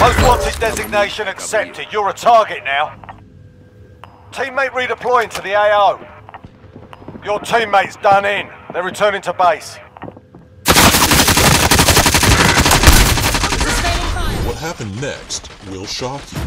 Most wanted designation accepted. You're a target now. Teammate redeploying to the AO. Your teammate's done in. They're returning to base. What happened next will shock you.